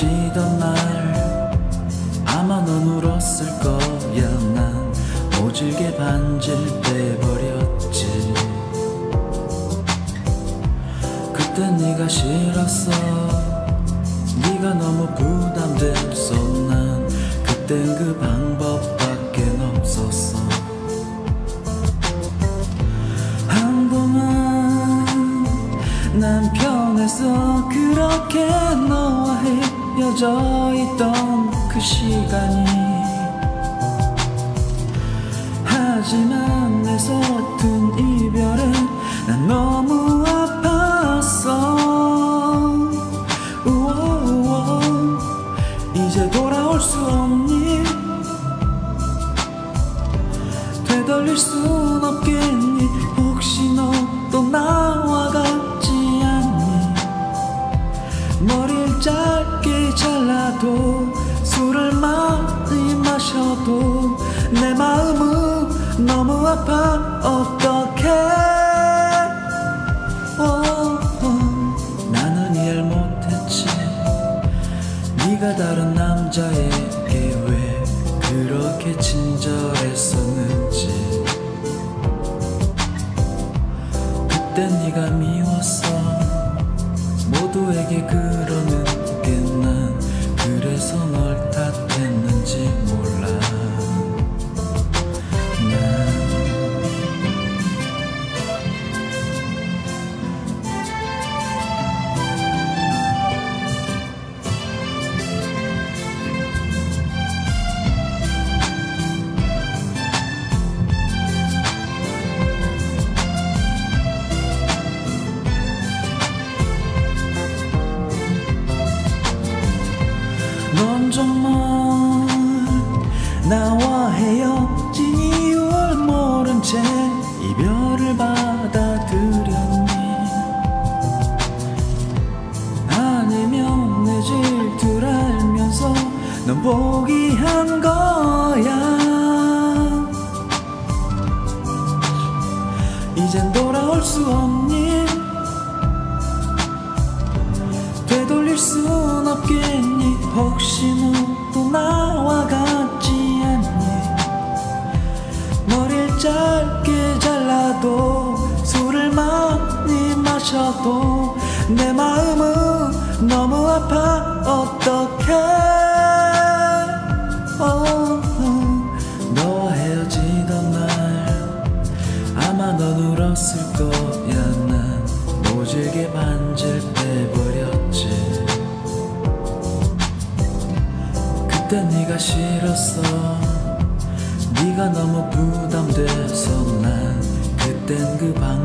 헤어지던 날 아마 넌 울었을 거야. 난 모질게 반질 빼버렸지. 그땐 네가 싫었어. 네가 너무 부담됐어. 난 그땐 그 방법밖에 없었어. 한동안 난 편해서 그렇게 너와 헤어져 있던 그 시간이. 하지만 내 서툰 이별은 난 너무 아팠어. 우오우오 이제 돌아올 수 없니? 되돌릴 순 없겠니 잘라도 술을 많이 마셔도 내 마음은 너무 아파. 어떡해? 어, 어. 나는 이해를 못했지. 네가 다른 남자에게 왜 그렇게 친절했었는지. 그땐 네가 미웠어. 모두에게 그러 넌 정말 나와 헤어진 이유를 모른 채 이별을 받아들였니? 아니면 내 질투를 알면서 넌 포기한 거야? 이젠 돌아올 수 없니? 되돌릴 순 없겠니 혹시 너도 나와 같지 않니? 머리를 짧게 잘라도 술을 많이 마셔도 내 마음은 너무 아파 어떡 그때 네가 싫었어. 네가 너무 부담돼서 난 그땐 그 없었어